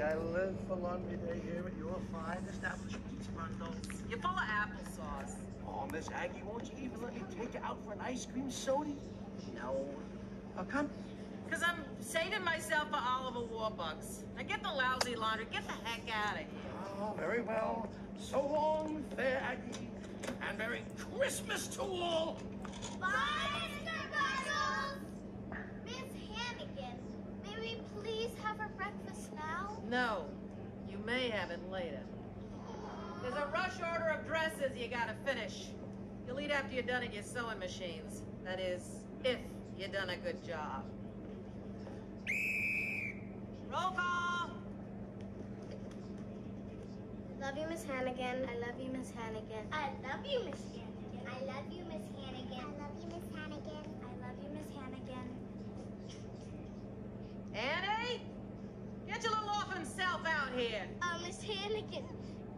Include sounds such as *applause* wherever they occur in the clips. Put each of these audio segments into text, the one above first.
Aggie. I live for laundry day here at your fine establishment, Bundles. You're full of applesauce. Oh, Miss Aggie, won't you even let me take you out for an ice cream soda? No. How come? Because I'm saving myself for Oliver Warbucks. Now get the lousy laundry. Get the heck out of here. Oh, very well. So long, fair Aggie. And Merry Christmas to all. Bye, Mr. Bundles! Miss Hannigan, may we please have our breakfast now? No. You may have it later. There's a rush order of dresses you gotta finish. You'll eat after you're done at your sewing machines. That is, if you've done a good job. Roll call! Love you, Miss Hannigan. I love you, Miss Hannigan. I love you, Miss Hannigan. I love you, Miss Hannigan. I love you, Miss Hannigan. I love you, Miss Hannigan. Annie? Get your little orphan here. Uh, Miss Hannigan,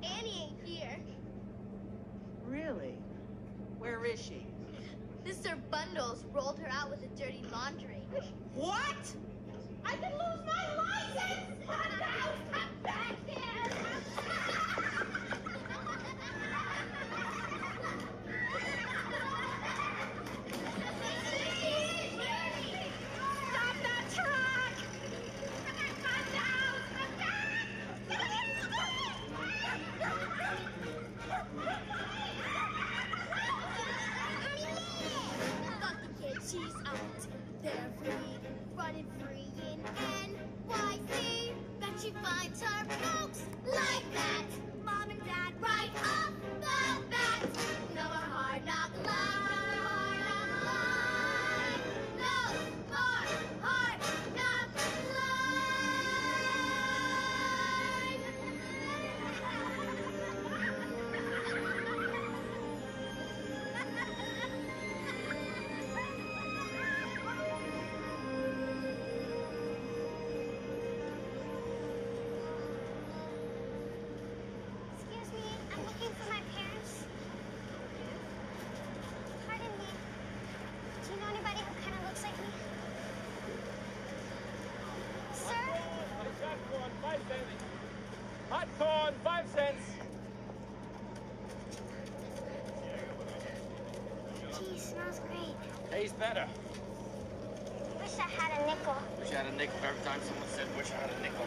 Annie ain't here. Really? Where is she? Mr. Bundles rolled her out with the dirty laundry. What? I could lose my license! *laughs* she's out. They're free, running free in NYC. Hot corn, five cents. Hot corn, five cents. Gee, smells great. Tastes better. Wish I had a nickel. Wish I had a nickel every time someone said wish I had a nickel.